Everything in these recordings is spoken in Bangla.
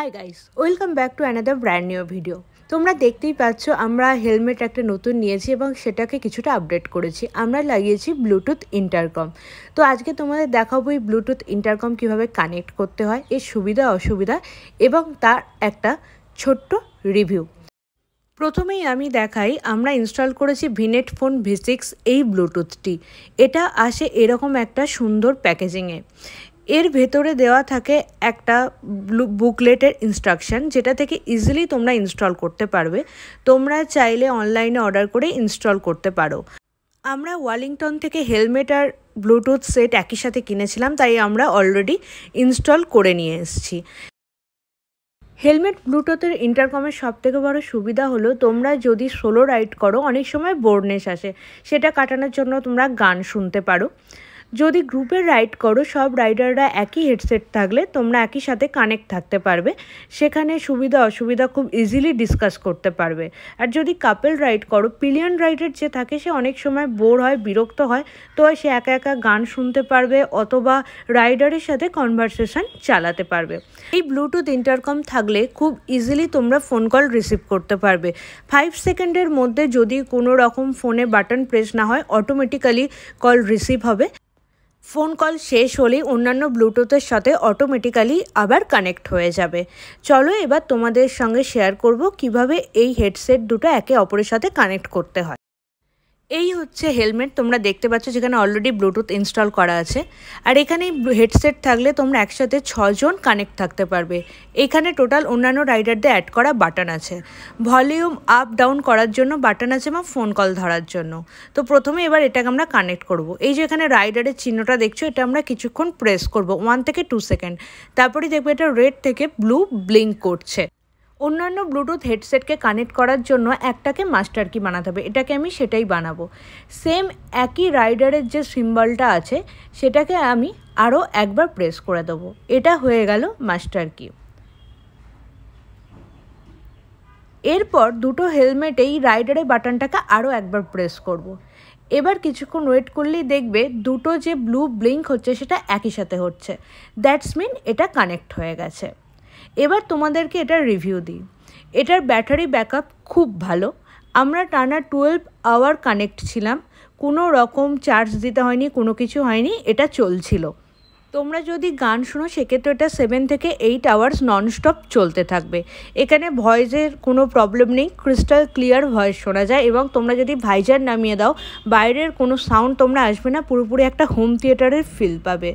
Hi guys welcome back to another brand new video তোমরা দেখতেই পাচ্ছ, আমরা হেলমেট একটা নতুন নিয়েছি এবং সেটাকে কিছুটা আপডেট করেছি। আমরা লাগিয়েছি ব্লুটুথ ইন্টারকম তো আজকে তোমাদের দেখাবো এই ব্লুটুথ ইন্টারকম কীভাবে কানেক্ট করতে হয়, এর সুবিধা, অসুবিধা এবং তার একটা ছোট্ট রিভিউ প্রথমেই আমি দেখাই, আমরা ইনস্টল করেছি ভিনেট ফোন ভি সিক্স এই ব্লুটুথটি এটা আসে এরকম একটা সুন্দর প্যাকেজিংয়ে এর ভেতরে দেওয়া থাকে একটা বুকলেটের ইনস্ট্রাকশান যেটা থেকে ইজিলি তোমরা ইনস্টল করতে পারবে। তোমরা চাইলে অনলাইনে অর্ডার করে ইনস্টল করতে পারো। আমরা ওয়ালিংটন থেকে হেলমেট আর ব্লুটুথ সেট একই সাথে কিনেছিলাম, তাই আমরা অলরেডি ইনস্টল করে নিয়ে এসেছি। হেলমেট ব্লুটুথের ইন্টারকমের সবথেকে বড় সুবিধা হলো, তোমরা যদি সোলো রাইড করো, অনেক সময় বোর্ডনেস আসে। সেটা কাটানোর জন্য তোমরা গান শুনতে পারো। যদি গ্রুপে রাইড করো, সব রাইডাররা একই হেডসেট থাকলে তোমরা একই সাথে কানেক্ট থাকতে পারবে। সেখানে সুবিধা অসুবিধা খুব ইজিলি ডিসকাস করতে পারবে। আর যদি কাপেল রাইড করো পিলিয়ন রাইডার যে থাকে, সে অনেক সময় বোর হয়, বিরক্ত হয়, তো সে একা একা গান শুনতে পারবে অথবা রাইডারের সাথে কনভারসেশন চালাতে পারবে। এই ব্লুটুথ ইন্টারকম থাকলে খুব ইজিলি তোমরা ফোন কল রিসিভ করতে পারবে। ফাইভ সেকেন্ডের মধ্যে যদি কোনো রকম ফোনে বাটন প্রেস না হয় অটোমেটিক্যালি কল রিসিভ হবে। ফোন কল শেষ হলেই অন্যান্য ব্লুটুথের সাথে অটোমেটিক্যালি আবার কানেক্ট হয়ে যাবে। চলো এবার তোমাদের সঙ্গে শেয়ার করব কীভাবে এই হেডসেট দুটো একে অপরের সাথে কানেক্ট করতে হয়। এই হচ্ছে হেলমেট, তোমরা দেখতে পাচ্ছ যেখানে অলরেডি ব্লুটুথ ইনস্টল করা আছে। আর এখানে হেডসেট থাকলে তোমরা একসাথে ছজন কানেক্ট থাকতে পারবে। এখানে টোটাল অন্যান্য রাইডারদের অ্যাড করা বাটন আছে। ভলিউম আপ ডাউন করার জন্য বাটন আছে এবং ফোন কল ধরার জন্য। তো প্রথমে এবার এটাকে আমরা কানেক্ট করব। এই যে এখানে রাইডারের চিহ্নটা দেখছ, এটা আমরা কিছুক্ষণ প্রেস করব। ওয়ান থেকে টু সেকেন্ড তারপরে দেখব এটা রেড থেকে ব্লু ব্লিঙ্ক করছে। অন্যান্য ব্লুটুথ হেডসেটকে কানেক্ট করার জন্য একটাকে মাস্টার কি বানাতে হবে। এটাকে আমি সেটাই বানাবো। সেম একই রাইডারের যে সিম্বলটা আছে, সেটাকে আমি আরও একবার প্রেস করে দেবো। এটা হয়ে গেল মাস্টার কি এরপর দুটো হেলমেটেই রাইডারের বাটনটাকে আরও একবার প্রেস করব। এবার কিছুক্ষণ ওয়েট করলেই দেখবে দুটো যে ব্লু ব্লিঙ্ক হচ্ছে, সেটা একই সাথে হচ্ছে। দ্যাটস মিন এটা কানেক্ট হয়ে গেছে। এবার তোমাদেরকে এটা রিভিউ দিই। এটার ব্যাটারি ব্যাকআপ খুব ভালো। আমরা টানা টুয়েলভ আওয়ার কানেক্ট ছিলাম। কোনো রকম চার্জ দিতে হয়নি, কোনো কিছু হয়নি, এটা চলছিল। তোমরা যদি গান শোনো, সেক্ষেত্রে এটা সেভেন থেকে এইট আওয়ার্স ননস্টপ চলতে থাকবে। এখানে ভয়েসের কোনো প্রবলেম নেই ক্রিস্টাল ক্লিয়ার ভয়েস শোনা যায় এবং তোমরা যদি ভাইজার নামিয়ে দাও, বাইরের কোনো সাউন্ড তোমরা আসবে না, পুরোপুরি একটা হোম থিয়েটারের ফিল পাবে।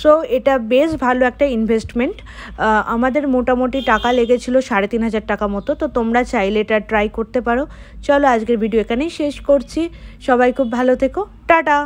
সো এটা বেশ ভালো একটা ইনভেস্টমেন্ট আমাদের মোটামুটি টাকা লেগেছিল সাড়ে তিন হাজার টাকা মতো, তো তোমরা চাইলে এটা ট্রাই করতে পারো। চলো আজকের ভিডিও এখানেই শেষ করছি। সবাই খুব ভালো থেকো। টাটা!